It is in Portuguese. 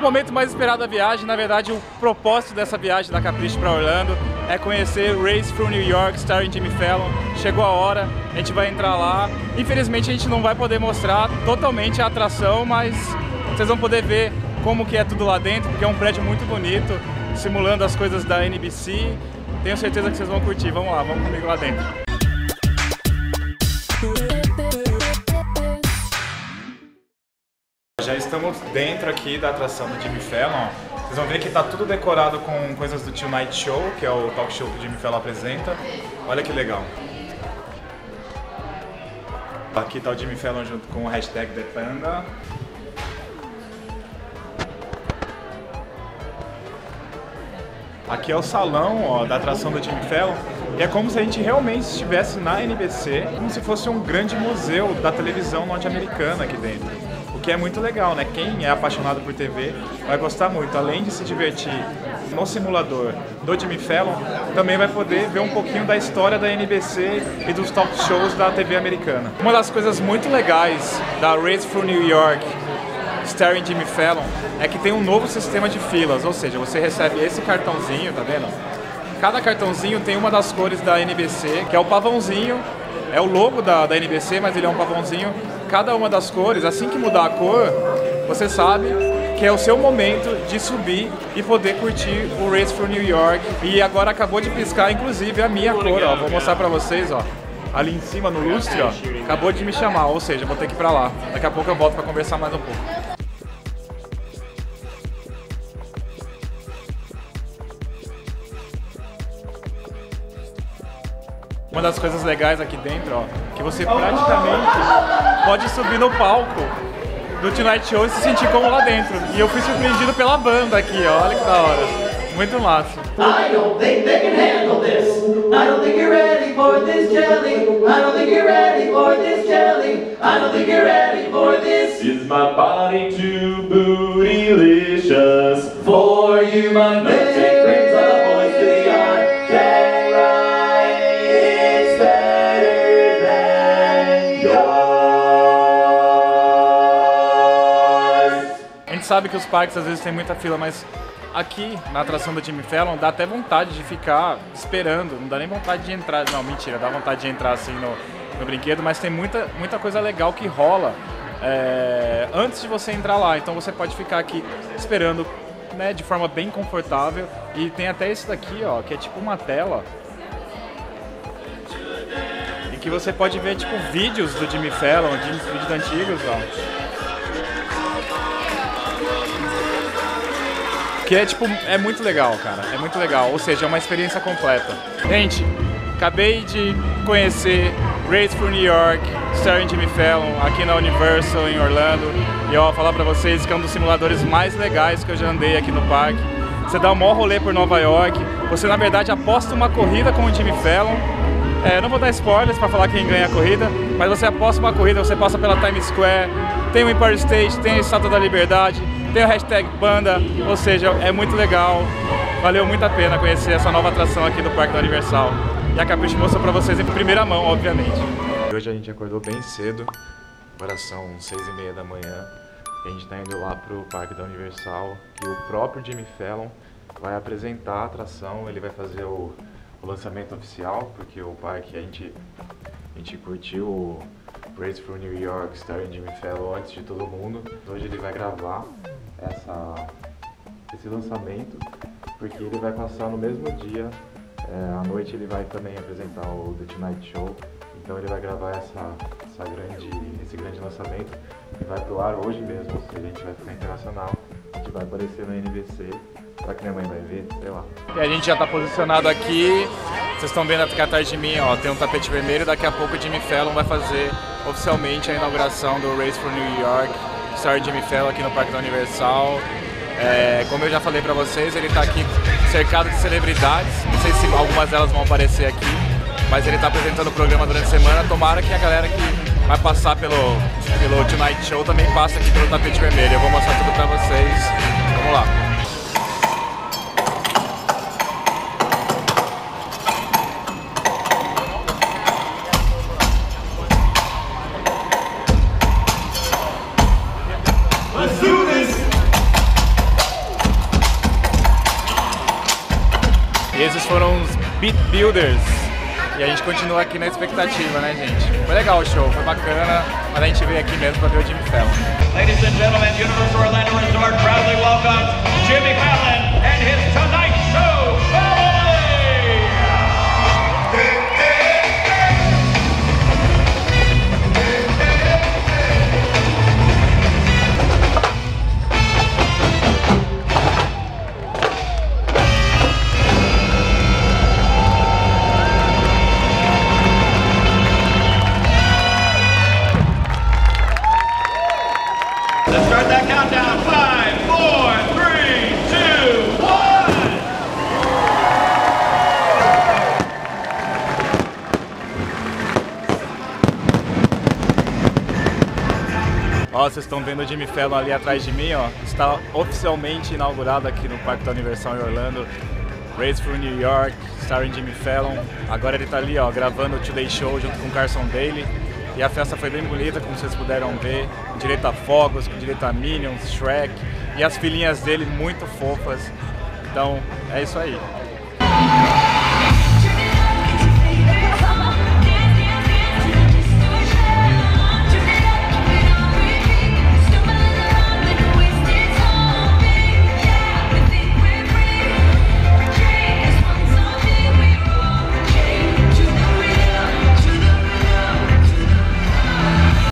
O momento mais esperado da viagem, na verdade, o propósito dessa viagem da Capricho para Orlando é conhecer Race Through New York, starring Jimmy Fallon. Chegou a hora, a gente vai entrar lá. Infelizmente a gente não vai poder mostrar totalmente a atração, mas vocês vão poder ver como que é tudo lá dentro, porque é um prédio muito bonito, simulando as coisas da NBC. Tenho certeza que vocês vão curtir. Vamos lá, vamos comigo lá dentro. Já estamos dentro aqui da atração do Jimmy Fallon. Vocês vão ver que está tudo decorado com coisas do Tonight Show, que é o talk show que o Jimmy Fallon apresenta. Olha que legal. Aqui está o Jimmy Fallon junto com o hashtag ThePanda. Aqui é o salão ó, da atração do Jimmy Fallon e é como se a gente realmente estivesse na NBC, como se fosse um grande museu da televisão norte-americana aqui dentro que é muito legal, né? Quem é apaixonado por TV vai gostar muito. Além de se divertir no simulador do Jimmy Fallon, também vai poder ver um pouquinho da história da NBC e dos talk shows da TV americana. Uma das coisas muito legais da Race for New York, starring Jimmy Fallon, é que tem um novo sistema de filas, ou seja, você recebe esse cartãozinho, tá vendo? Cada cartãozinho tem uma das cores da NBC, que é o pavãozinho, é o logo da, da NBC, mas ele é um pavãozinho cada uma das cores, assim que mudar a cor, você sabe que é o seu momento de subir e poder curtir o Race for New York. E agora acabou de piscar, inclusive, a minha cor, ó. Vou mostrar pra vocês, ó. Ali em cima, no lustre, ó, acabou de me chamar, ou seja, vou ter que ir pra lá. Daqui a pouco eu volto pra conversar mais um pouco. Uma das coisas legais aqui dentro, ó, que você praticamente pode subir no palco do Tonight Show e se sentir como lá dentro. E eu fui surpreendido pela banda aqui, ó, olha que da hora. Muito massa. I don't think they can handle this. I don't think you're ready for this jelly. I don't think you're ready for this jelly. I don't think you're ready for this. Is my body too bootylicious for you, my sabe que os parques às vezes tem muita fila, mas aqui na atração do Jimmy Fallon dá até vontade de ficar esperando, não dá nem vontade de entrar, não, mentira, dá vontade de entrar assim no, no brinquedo, mas tem muita, muita coisa legal que rola é, antes de você entrar lá, então você pode ficar aqui esperando né, de forma bem confortável. E tem até esse daqui, ó, que é tipo uma tela. E que você pode ver tipo vídeos do Jimmy Fallon, vídeos antigos, ó. Que é tipo, é muito legal, cara. É muito legal. Ou seja, é uma experiência completa. Gente, acabei de conhecer Race for New York, starring Jimmy Fallon, aqui na Universal em Orlando. E ó, falar pra vocês que é um dos simuladores mais legais que eu já andei aqui no parque. Você dá o maior rolê por Nova York. Você, na verdade, aposta uma corrida com o Jimmy Fallon. É, não vou dar spoilers para falar quem ganha a corrida, mas você aposta uma corrida, você passa pela Times Square, tem o Empire State, tem a Estátua da Liberdade, tem o hashtag Panda, ou seja, é muito legal. Valeu muito a pena conhecer essa nova atração aqui do Parque da Universal. E a Capricho mostrou pra vocês em primeira mão, obviamente. Hoje a gente acordou bem cedo, agora são seis e meia da manhã. A gente tá indo lá pro Parque da Universal e o próprio Jimmy Fallon vai apresentar a atração, ele vai fazer o, o lançamento oficial, porque o parque a gente, a gente curtiu Race for New York, starring Jimmy Fallon antes de todo mundo. Hoje ele vai gravar essa, esse lançamento, porque ele vai passar no mesmo dia, é, à noite ele vai também apresentar o The Tonight Show, então ele vai gravar essa, essa grande, esse grande lançamento e vai pro ar hoje mesmo, a gente vai ficar internacional, a gente vai aparecer na NBC, será que minha mãe vai ver? Sei lá. E a gente já está posicionado aqui, vocês estão vendo aqui atrás de mim, ó, tem um tapete vermelho, daqui a pouco o Jimmy Fallon vai fazer oficialmente a inauguração do Race for New York, Star Jimmy Fallon aqui no Parque da Universal. É, como eu já falei para vocês, ele está aqui cercado de celebridades. Não sei se algumas delas vão aparecer aqui, mas ele está apresentando o programa durante a semana. Tomara que a galera que vai passar pelo, pelo Tonight Show também passe aqui pelo tapete vermelho. Eu vou mostrar tudo para vocês. Vamos lá. Esses foram os Beat Builders. E a gente continua aqui na expectativa, né, gente? Foi legal o show, foi bacana, mas a gente veio aqui mesmo para ver o Jimmy Fallon. Ladies and gentlemen, Universal Orlando Ó, vocês estão vendo o Jimmy Fallon ali atrás de mim, ó. Está oficialmente inaugurado aqui no Parque da Universal em Orlando. Race for New York, starring Jimmy Fallon. Agora ele tá ali, ó, gravando o Today Show junto com Carson Daly. E a festa foi bem bonita, como vocês puderam ver. Com direito a fogos, com direito a Minions, Shrek. E as filhinhas dele muito fofas. Então, é isso aí.